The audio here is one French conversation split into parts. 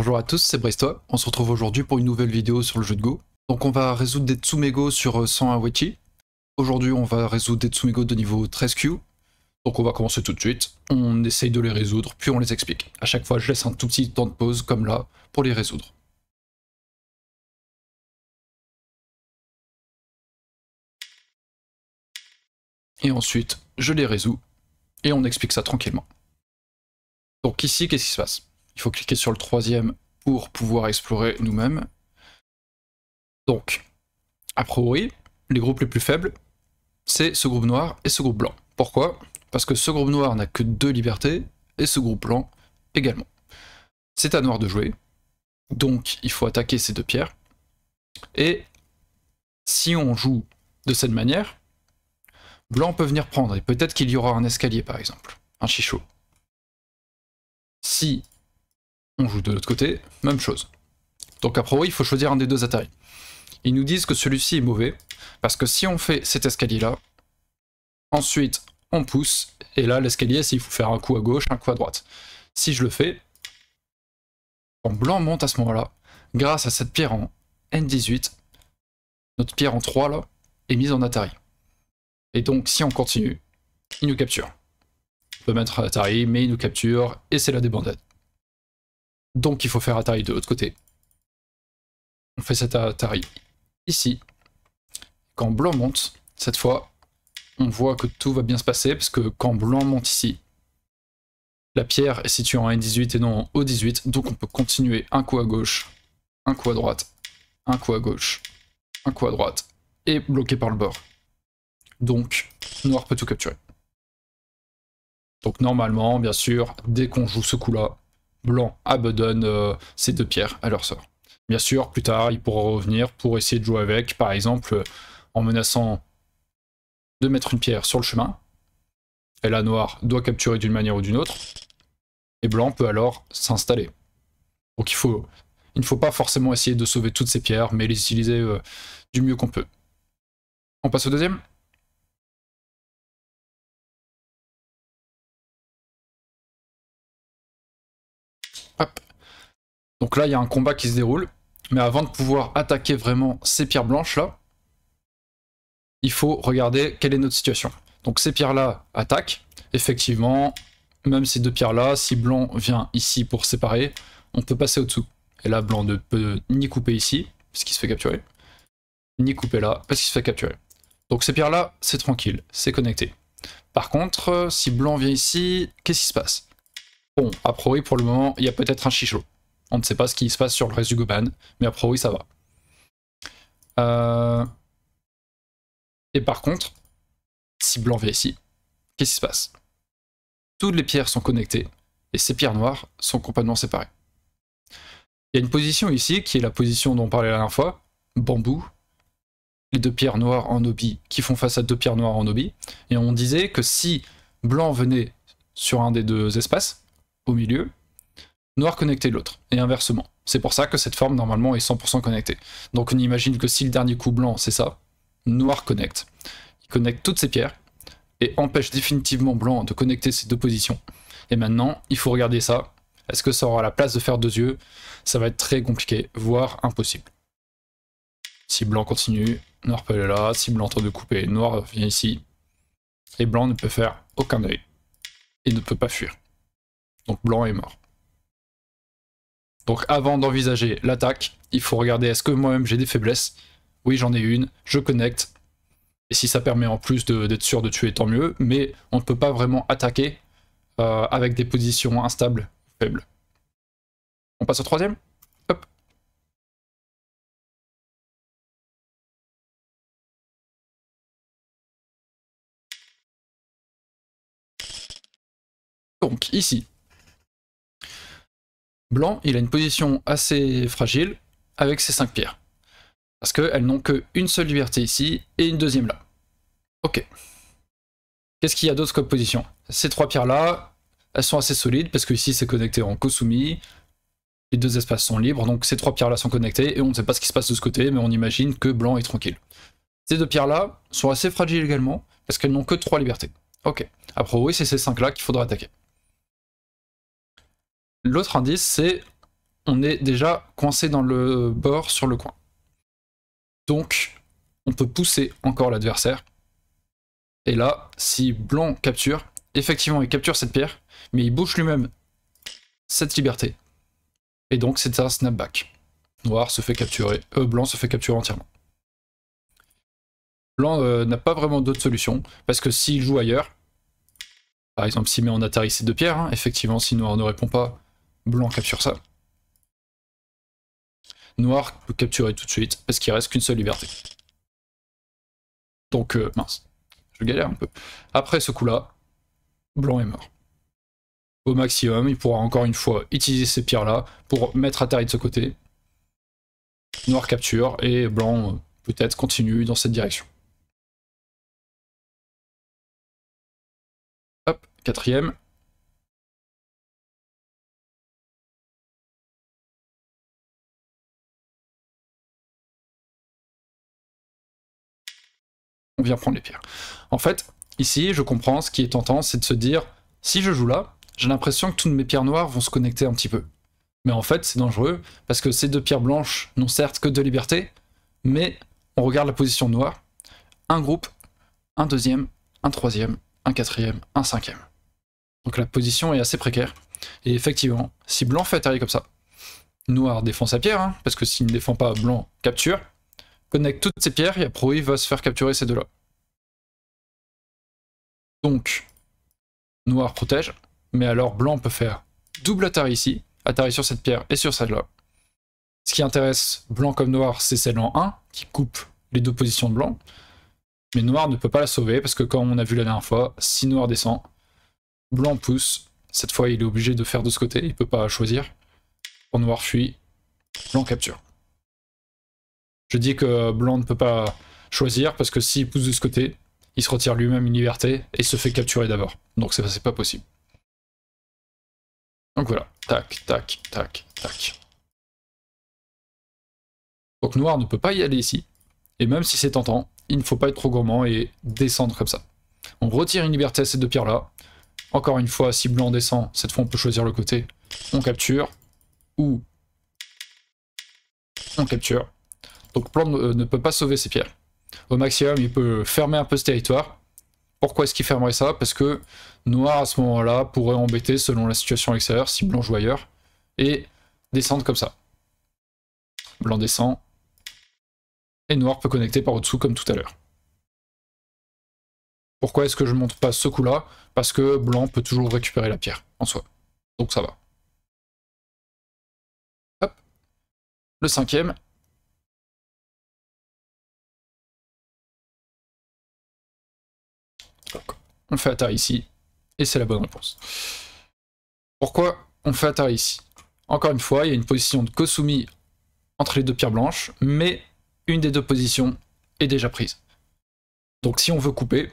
Bonjour à tous, c'est Brestois. On se retrouve aujourd'hui pour une nouvelle vidéo sur le jeu de Go. Donc on va résoudre des Tsumego sur 101 euh, Wechi. Aujourd'hui on va résoudre des Tsumego de niveau 13Q. Donc on va commencer tout de suite. On essaye de les résoudre, puis on les explique. À chaque fois je laisse un tout petit temps de pause, comme là, pour les résoudre. Et ensuite, je les résous, et on explique ça tranquillement. Donc ici, qu'est-ce qui se passe? Il faut cliquer sur le troisième pour pouvoir explorer nous-mêmes. Donc, a priori, les groupes les plus faibles, c'est ce groupe noir et ce groupe blanc. Pourquoi? Parce que ce groupe noir n'a que deux libertés, et ce groupe blanc également. C'est à noir de jouer, donc il faut attaquer ces deux pierres. Et si on joue de cette manière, blanc peut venir prendre, et peut-être qu'il y aura un escalier par exemple, un chichot. Si on joue de l'autre côté, même chose. Donc a priori, il faut choisir un des deux Atari. Ils nous disent que celui-ci est mauvais, parce que si on fait cet escalier-là, ensuite on pousse, et là l'escalier, c'est il faut faire un coup à gauche, un coup à droite. Si je le fais, quand blanc monte à ce moment-là, grâce à cette pierre en N18, notre pierre en 3 là, est mise en Atari. Et donc si on continue, il nous capture. On peut mettre Atari, mais il nous capture, et c'est la débandade. Donc il faut faire Atari de l'autre côté. On fait cet Atari ici. Quand blanc monte, cette fois, on voit que tout va bien se passer, parce que quand blanc monte ici, la pierre est située en N18 et non en O18, donc on peut continuer un coup à gauche, un coup à droite, un coup à gauche, un coup à droite, et bloqué par le bord. Donc, noir peut tout capturer. Donc normalement, bien sûr, dès qu'on joue ce coup-là, blanc abandonne euh, ces deux pierres à leur sort. Bien sûr, plus tard, il pourra revenir pour essayer de jouer avec, par exemple, euh, en menaçant de mettre une pierre sur le chemin. Et la noire doit capturer d'une manière ou d'une autre. Et blanc peut alors s'installer. Donc il ne faut pas forcément essayer de sauver toutes ces pierres, mais les utiliser euh, du mieux qu'on peut. On passe au deuxième Donc là, il y a un combat qui se déroule. Mais avant de pouvoir attaquer vraiment ces pierres blanches là, il faut regarder quelle est notre situation. Donc ces pierres là attaquent. Effectivement, même ces deux pierres là, si blanc vient ici pour séparer, on peut passer au-dessous. Et là, blanc ne peut ni couper ici, puisqu'il se fait capturer, ni couper là, parce qu'il se fait capturer. Donc ces pierres là, c'est tranquille, c'est connecté. Par contre, si blanc vient ici, qu'est-ce qui se passe? Bon, a priori, pour le moment, il y a peut-être un chichot. On ne sait pas ce qui se passe sur le reste du Goban, mais a priori, ça va. Euh, et par contre, si blanc vient ici, qu'est-ce qui se passe? Toutes les pierres sont connectées, et ces pierres noires sont complètement séparées. Il y a une position ici, qui est la position dont on parlait la dernière fois, bambou, les deux pierres noires en obi qui font face à deux pierres noires en obi, et on disait que si blanc venait sur un des deux espaces, au milieu, noir connecté l'autre, et inversement. C'est pour ça que cette forme normalement est 100% connectée. Donc on imagine que si le dernier coup blanc c'est ça, noir connecte. Il connecte toutes ces pierres, et empêche définitivement blanc de connecter ces deux positions. Et maintenant, il faut regarder ça. Est-ce que ça aura la place de faire deux yeux? Ça va être très compliqué, voire impossible. Si blanc continue, noir peut aller là. Si blanc tente de couper, noir vient ici. Et blanc ne peut faire aucun œil. Et ne peut pas fuir. Donc blanc est mort. Donc avant d'envisager l'attaque, il faut regarder est-ce que moi-même j'ai des faiblesses. Oui, j'en ai une, je connecte. Et si ça permet en plus d'être sûr de tuer, tant mieux. Mais on ne peut pas vraiment attaquer euh, avec des positions instables, faibles. On passe au troisième Hop. Donc ici, Blanc, il a une position assez fragile avec ses 5 pierres. Parce qu'elles n'ont qu'une seule liberté ici et une deuxième là. Ok. Qu'est-ce qu'il y a d'autre comme position? Ces trois pierres-là, elles sont assez solides parce que ici c'est connecté en Kosumi. Les deux espaces sont libres, donc ces trois pierres-là sont connectées et on ne sait pas ce qui se passe de ce côté, mais on imagine que blanc est tranquille. Ces deux pierres-là sont assez fragiles également parce qu'elles n'ont que trois libertés. Ok. Après, oui, c'est ces cinq-là qu'il faudra attaquer. L'autre indice, c'est on est déjà coincé dans le bord sur le coin. Donc, on peut pousser encore l'adversaire. Et là, si blanc capture, effectivement, il capture cette pierre, mais il bouge lui-même cette liberté. Et donc, c'est un snapback. Noir se fait capturer, euh, blanc se fait capturer entièrement. Blanc euh, n'a pas vraiment d'autre solution, parce que s'il joue ailleurs, par exemple s'il met en Atari ces deux pierres, hein, effectivement si Noir ne répond pas, Blanc capture ça. Noir peut capturer tout de suite, parce qu'il reste qu'une seule liberté. Donc, euh, mince, je galère un peu. Après ce coup-là, Blanc est mort. Au maximum, il pourra encore une fois utiliser ces pierres-là pour mettre Atari de ce côté. Noir capture, et Blanc euh, peut-être continue dans cette direction. Hop, quatrième. On vient prendre les pierres. En fait, ici, je comprends, ce qui est tentant, c'est de se dire, si je joue là, j'ai l'impression que toutes mes pierres noires vont se connecter un petit peu. Mais en fait, c'est dangereux, parce que ces deux pierres blanches n'ont certes que de liberté, mais on regarde la position noire, un groupe, un deuxième, un troisième, un quatrième, un cinquième. Donc la position est assez précaire. Et effectivement, si blanc fait atterrir comme ça, noir défend sa pierre, hein, parce que s'il ne défend pas, blanc capture, connecte toutes ses pierres et il va se faire capturer ces deux-là. Donc, noir protège, mais alors blanc peut faire double Atari ici, Atari sur cette pierre et sur celle-là. Ce qui intéresse blanc comme noir, c'est celle en 1, qui coupe les deux positions de blanc. Mais noir ne peut pas la sauver, parce que comme on a vu la dernière fois, si noir descend, blanc pousse. Cette fois, il est obligé de faire de ce côté, il peut pas choisir. Quand noir fuit, blanc capture. Je dis que blanc ne peut pas choisir, parce que s'il pousse de ce côté, il se retire lui-même une liberté et se fait capturer d'abord. Donc c'est pas possible. Donc voilà, tac, tac, tac, tac. Donc noir ne peut pas y aller ici, et même si c'est tentant, il ne faut pas être trop gourmand et descendre comme ça. On retire une liberté à ces deux pierres-là. Encore une fois, si blanc descend, cette fois on peut choisir le côté. On capture, ou on capture. Donc blanc ne peut pas sauver ses pierres. Au maximum, il peut fermer un peu ce territoire. Pourquoi est-ce qu'il fermerait ça? Parce que noir à ce moment-là pourrait embêter selon la situation extérieure si blanc joue ailleurs et descendre comme ça. Blanc descend et noir peut connecter par au-dessous comme tout à l'heure. Pourquoi est-ce que je ne montre pas ce coup-là? Parce que blanc peut toujours récupérer la pierre en soi. Donc ça va. Hop. Le cinquième, on fait Atari ici, et c'est la bonne réponse. Pourquoi on fait Atari ici? Encore une fois, il y a une position de Kosumi entre les deux pierres blanches, mais une des deux positions est déjà prise. Donc si on veut couper,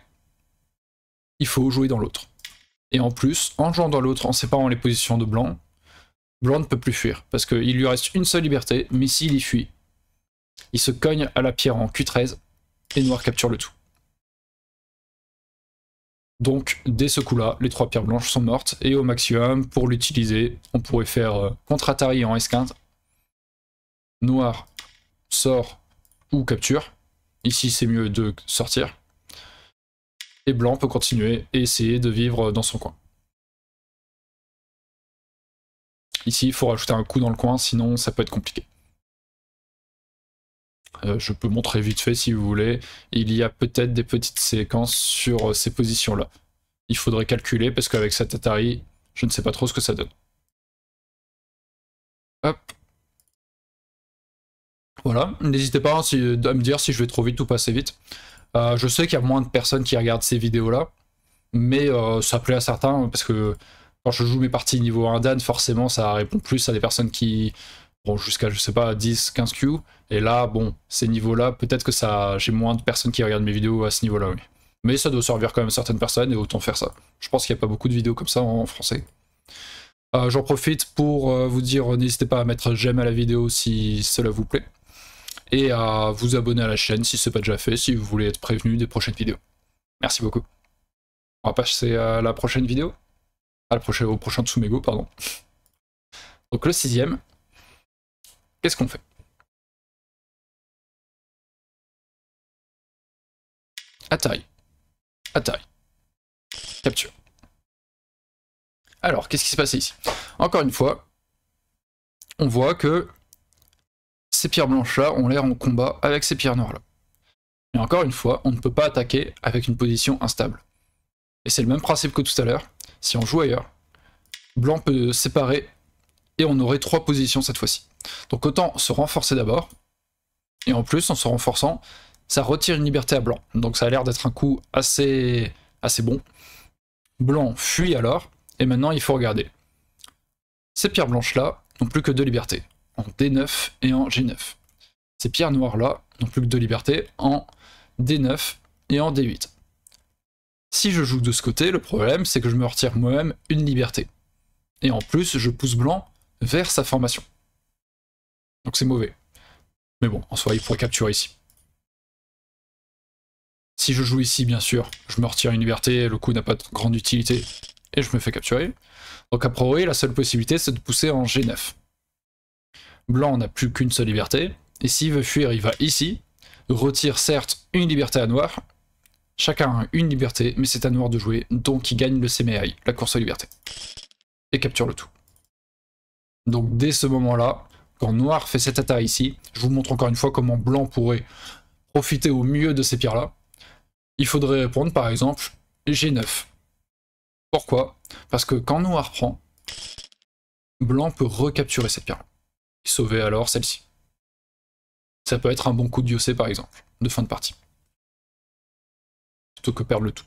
il faut jouer dans l'autre. Et en plus, en jouant dans l'autre, en séparant les positions de blanc, blanc ne peut plus fuir, parce qu'il lui reste une seule liberté, mais s'il y fuit, il se cogne à la pierre en Q13, et noir capture le tout. Donc dès ce coup-là, les trois pierres blanches sont mortes, et au maximum, pour l'utiliser, on pourrait faire euh, contre Atari en S15, noir sort ou capture, ici c'est mieux de sortir, et blanc peut continuer et essayer de vivre dans son coin. Ici, il faut rajouter un coup dans le coin, sinon ça peut être compliqué. Euh, je peux montrer vite fait si vous voulez. Il y a peut-être des petites séquences sur euh, ces positions-là. Il faudrait calculer parce qu'avec cet Atari, je ne sais pas trop ce que ça donne. Hop. Voilà, n'hésitez pas hein, à me dire si je vais trop vite ou pas assez vite. Euh, je sais qu'il y a moins de personnes qui regardent ces vidéos-là, mais ça plaît à certains parce que quand je joue mes parties niveau 1 Dan, forcément ça répond plus à des personnes qui jusqu'à, je sais pas, 10, 15 Q. Et là, bon, ces niveaux-là, peut-être que ça, j'ai moins de personnes qui regardent mes vidéos à ce niveau-là, oui. Mais ça doit servir quand même certaines personnes et autant faire ça. Je pense qu'il n'y a pas beaucoup de vidéos comme ça en français. Euh, j'en profite pour euh, vous dire, n'hésitez pas à mettre j'aime à la vidéo si cela vous plaît. Et à vous abonner à la chaîne si ce n'est pas déjà fait, si vous voulez être prévenu des prochaines vidéos. Merci beaucoup. On va passer à la prochaine vidéo. À la prochaine, au prochain Tsumego, pardon. Donc le sixième, Qu'est-ce qu'on fait? Atari. Atari. Capture. Alors, qu'est-ce qui s'est passé ici? Encore une fois, on voit que ces pierres blanches-là ont l'air en combat avec ces pierres noires-là. Mais encore une fois, on ne peut pas attaquer avec une position instable. Et c'est le même principe que tout à l'heure. Si on joue ailleurs, blanc peut séparer et on aurait trois positions cette fois-ci. Donc autant se renforcer d'abord, et en plus, en se renforçant, ça retire une liberté à blanc. Donc ça a l'air d'être un coup assez, assez bon. Blanc fuit alors, et maintenant il faut regarder. Ces pierres blanches-là n'ont plus que deux libertés, en D9 et en G9. Ces pierres noires-là n'ont plus que deux libertés, en D9 et en D8. Si je joue de ce côté, le problème c'est que je me retire moi-même une liberté. Et en plus, je pousse blanc vers sa formation. Donc c'est mauvais. Mais bon, en soi, il pourrait capturer ici. Si je joue ici, bien sûr, je me retire une liberté, le coup n'a pas de grande utilité, et je me fais capturer. Donc a priori, la seule possibilité, c'est de pousser en G9. Blanc n'a plus qu'une seule liberté, et s'il veut fuir, il va ici, retire certes une liberté à noir, chacun a une liberté, mais c'est à noir de jouer, donc il gagne le CMI, la course aux libertés, et capture le tout. Donc dès ce moment-là, quand noir fait cette attaque ici, je vous montre encore une fois comment blanc pourrait profiter au mieux de ces pierres-là. Il faudrait répondre par exemple G9. Pourquoi? Parce que quand noir prend, blanc peut recapturer cette pierre-là. Sauver alors celle-ci. Ça peut être un bon coup de diocé par exemple, de fin de partie. Plutôt que perdre le tout.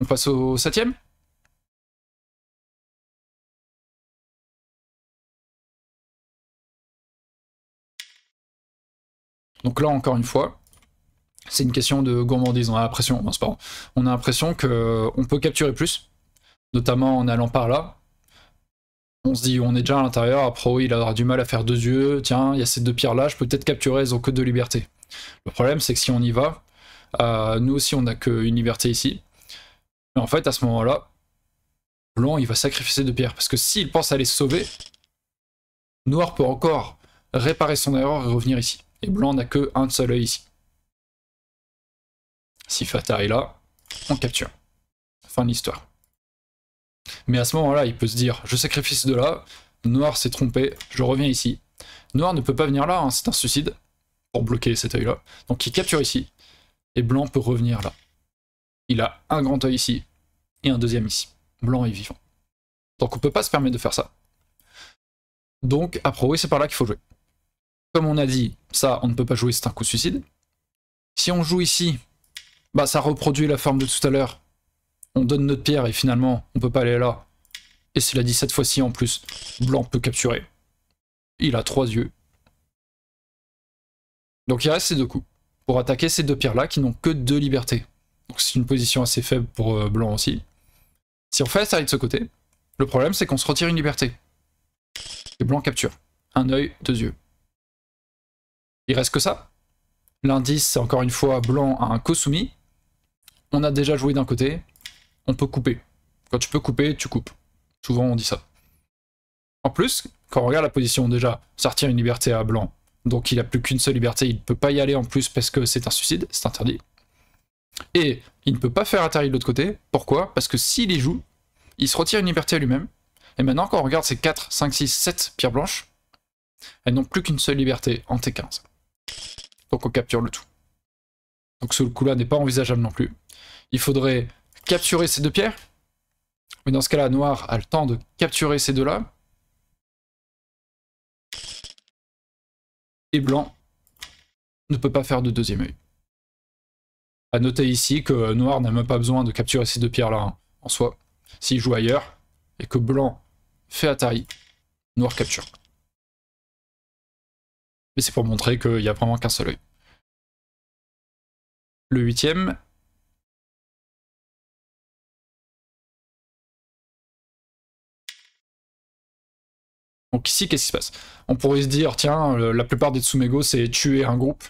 On passe au septième? Donc là, encore une fois, c'est une question de gourmandise. On a l'impression, on a l'impression qu'on peut capturer plus, notamment en allant par là. On se dit, on est déjà à l'intérieur, après il aura du mal à faire deux yeux, tiens, il y a ces deux pierres là, je peux peut-être capturer, elles ont que deux libertés. Le problème, c'est que si on y va, euh, nous aussi on n'a qu'une liberté ici. Mais en fait, à ce moment-là, blanc, il va sacrifier deux pierres, parce que s'il pense à les sauver, noir peut encore réparer son erreur et revenir ici. Et blanc n'a que un seul œil ici. Si Fatah est là, on capture. Fin de l'histoire. Mais à ce moment-là, il peut se dire, je sacrifie ce deux-là, Noir s'est trompé, je reviens ici. Noir ne peut pas venir là, hein, c'est un suicide, pour bloquer cet œil-là. Donc il capture ici, et Blanc peut revenir là. Il a un grand œil ici, et un deuxième ici. Blanc est vivant. Donc on peut pas se permettre de faire ça. Donc, après, oui, c'est par là qu'il faut jouer. Comme on a dit, ça, on ne peut pas jouer, c'est un coup de suicide. Si on joue ici, bah ça reproduit la forme de tout à l'heure. On donne notre pierre et finalement, on peut pas aller là. Et cela dit, cette fois-ci, en plus, blanc peut capturer. Il a trois yeux. Donc il reste ces deux coups. Pour attaquer ces deux pierres-là qui n'ont que deux libertés. Donc c'est une position assez faible pour euh, blanc aussi. Si on fait ça de ce côté, le problème c'est qu'on se retire une liberté. Et blanc capture. Un œil, deux yeux. Il reste que ça. L'indice, c'est encore une fois blanc à un Kosumi. On a déjà joué d'un côté. On peut couper. Quand tu peux couper, tu coupes. Souvent, on dit ça. En plus, quand on regarde la position, déjà, sortir une liberté à blanc. Donc il a plus qu'une seule liberté, il ne peut pas y aller en plus parce que c'est un suicide, c'est interdit. Et il ne peut pas faire Atari de l'autre côté. Pourquoi? Parce que s'il y joue, il se retire une liberté à lui-même. Et maintenant, quand on regarde ces 4, 5, 6, 7 pierres blanches, elles n'ont plus qu'une seule liberté en T15. Donc on capture le tout. Donc ce coup-là n'est pas envisageable non plus. Il faudrait capturer ces deux pierres. Mais dans ce cas-là, noir a le temps de capturer ces deux-là. Et blanc ne peut pas faire de deuxième œil. A noter ici que noir n'a même pas besoin de capturer ces deux pierres-là hein, en soi. S'il joue ailleurs, et que blanc fait Atari, noir capture mais c'est pour montrer qu'il n'y a vraiment qu'un seul œil. Le huitième. Donc ici, qu'est-ce qui se passe? On pourrait se dire, tiens, la plupart des Tsumego, c'est tuer un groupe.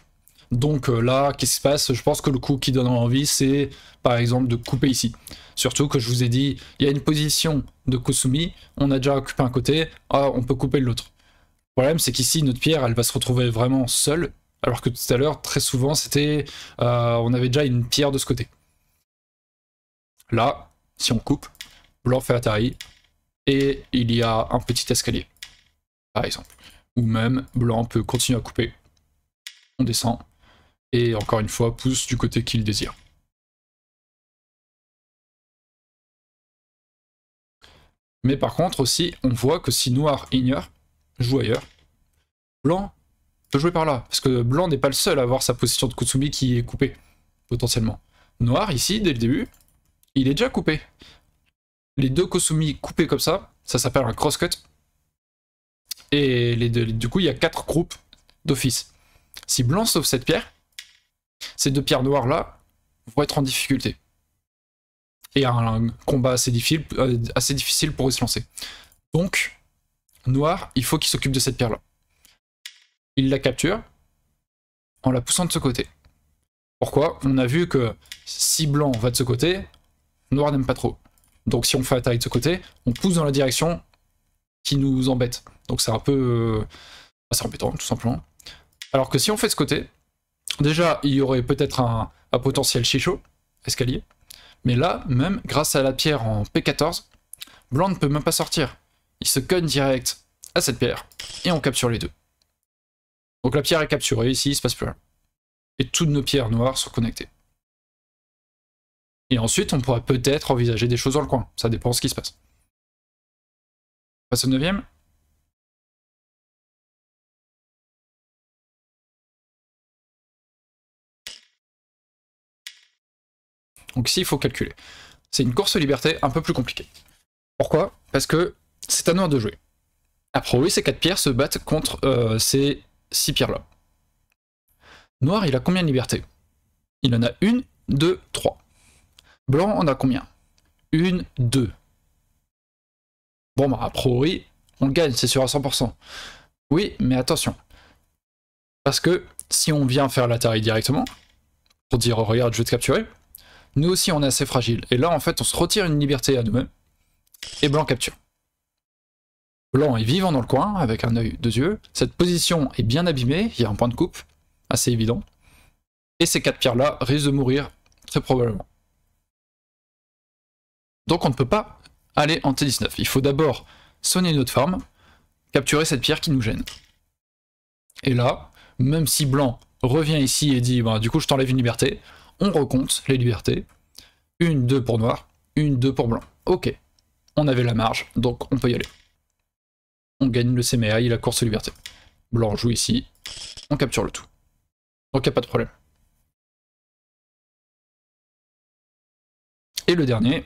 Donc euh, là, qu'est-ce qui se passe? Je pense que le coup qui donne envie, c'est par exemple de couper ici. Surtout que je vous ai dit, il y a une position de Kusumi, on a déjà occupé un côté, ah, on peut couper l'autre. Le problème, c'est qu'ici, notre pierre, elle va se retrouver vraiment seule, alors que tout à l'heure, très souvent, c'était... Euh, on avait déjà une pierre de ce côté. Là, si on coupe, blanc fait Atari, et il y a un petit escalier, par exemple. Ou même, blanc peut continuer à couper. On descend, et encore une fois, pousse du côté qu'il désire. Mais par contre aussi, on voit que si noir ignore, joue ailleurs, blanc peut jouer par là. Parce que blanc n'est pas le seul à avoir sa position de Kutsumi qui est coupée, potentiellement. Noir, ici, dès le début, il est déjà coupé. Les deux Kosumi coupés comme ça, ça s'appelle un crosscut. Et les du coup, il y a quatre groupes d'office. Si blanc sauve cette pierre, ces deux pierres noires là vont être en difficulté et un, combat assez difficile, euh, pour se lancer. Donc, Noir, il faut qu'il s'occupe de cette pierre-là. Il la capture en la poussant de ce côté. Pourquoi? On a vu que si Blanc va de ce côté, Noir n'aime pas trop. Donc si on fait attaque de ce côté, on pousse dans la direction qui nous embête. Donc c'est un peu... Euh, c'est embêtant, tout simplement. Alors que si on fait ce côté, déjà, il y aurait peut-être un, potentiel chicho, escalier, mais là, même grâce à la pierre en P14, Blanc ne peut même pas sortir. Il se cogne direct à cette pierre, et on capture les deux. Donc la pierre est capturée, ici il se passe plus rien. Et toutes nos pierres noires sont connectées. Et ensuite, on pourra peut-être envisager des choses dans le coin, ça dépend de ce qui se passe. On passe au neuvième Donc ici, il faut calculer. C'est une course liberté un peu plus compliquée. Pourquoi? Parce que c'est à noir de jouer. Après, oui, ces 4 pierres se battent contre euh, ces 6 pierres-là. Noir, il a combien de liberté? Il en a une, deux, trois. Blanc en a combien? Une, deux. Bon, bah, a priori, on gagne, c'est sûr à 100%. Oui, mais attention. Parce que si on vient faire l'Atari directement, pour dire regarde, je vais te capturer, nous aussi on est assez fragile. Et là en fait on se retire une liberté à nous-mêmes, et blanc capture. Blanc est vivant dans le coin, avec un œil, deux yeux. Cette position est bien abîmée, il y a un point de coupe, assez évident. Et ces quatre pierres-là risquent de mourir, très probablement. Donc on ne peut pas aller en T19. Il faut d'abord sonner notre forme, capturer cette pierre qui nous gêne. Et là, même si blanc revient ici et dit bah, du coup je t'enlève une liberté, on recompte les libertés. Une, deux pour noir, une, deux pour blanc. Ok, on avait la marge, donc on peut y aller. Gagne le CMI, la course aux libertés. Blanc joue ici, on capture le tout. Donc il n'y a pas de problème. Et le dernier,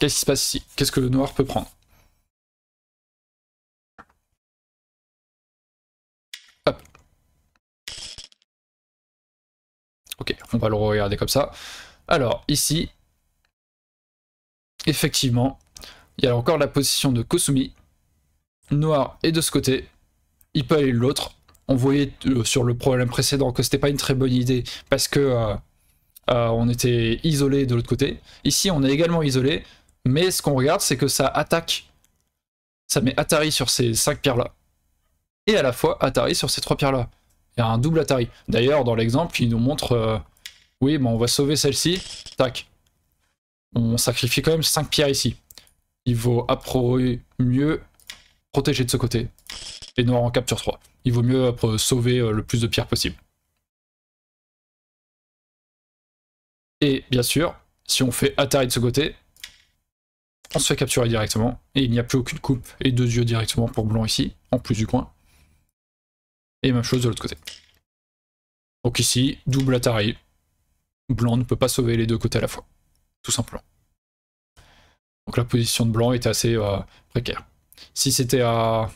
qu'est-ce qui se passe ici? Qu'est-ce que le noir peut prendre? Ok, on va le regarder comme ça. Alors, ici, effectivement, il y a encore la position de Kosumi. Noir est de ce côté. Il peut aller de l'autre. On voyait euh, sur le problème précédent que c'était pas une très bonne idée parce que euh, euh, on était isolé de l'autre côté. Ici, on est également isolé, mais ce qu'on regarde, c'est que ça attaque. Ça met Atari sur ces 5 pierres-là. Et à la fois Atari sur ces 3 pierres-là. Il y a un double Atari. D'ailleurs, dans l'exemple, il nous montre... Oui, bon, on va sauver celle-ci. Tac. On sacrifie quand même 5 pierres ici. Il vaut mieux protéger de ce côté. Et noir en capture 3. Il vaut mieux sauver euh, le plus de pierres possible. Et bien sûr, si on fait Atari de ce côté, on se fait capturer directement. Et il n'y a plus aucune coupe et deux yeux directement pour blanc ici, en plus du coin. Et même chose de l'autre côté. Donc ici, double Atari. Blanc ne peut pas sauver les deux côtés à la fois. Tout simplement. Donc la position de blanc était assez euh, précaire. Si c'était à...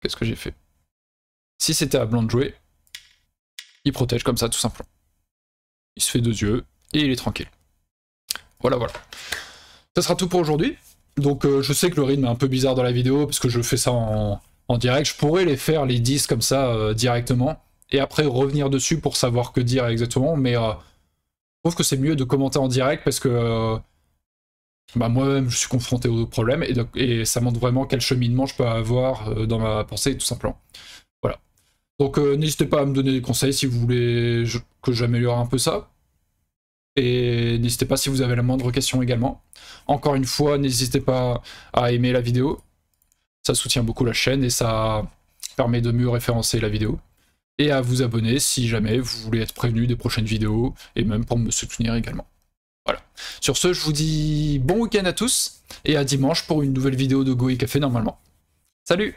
Qu'est-ce que j'ai fait? Si c'était à blanc de jouer, il protège comme ça tout simplement. Il se fait deux yeux et il est tranquille. Voilà, voilà. Ça sera tout pour aujourd'hui. Donc euh, je sais que le rythme est un peu bizarre dans la vidéo parce que je fais ça en, direct. Je pourrais les faire, les 10 comme ça, euh, directement, et après revenir dessus pour savoir que dire exactement, mais je trouve que c'est mieux de commenter en direct parce que bah, moi-même je suis confronté au problème et, ça montre vraiment quel cheminement je peux avoir euh, dans ma pensée, tout simplement. Voilà. Donc euh, n'hésitez pas à me donner des conseils si vous voulez que j'améliore un peu ça. Et n'hésitez pas si vous avez la moindre question également. Encore une fois, n'hésitez pas à aimer la vidéo. Ça soutient beaucoup la chaîne et ça permet de mieux référencer la vidéo. Et à vous abonner si jamais vous voulez être prévenu des prochaines vidéos et même pour me soutenir également. Voilà. Sur ce, je vous dis bon week-end à tous et à dimanche pour une nouvelle vidéo de Go et Café normalement. Salut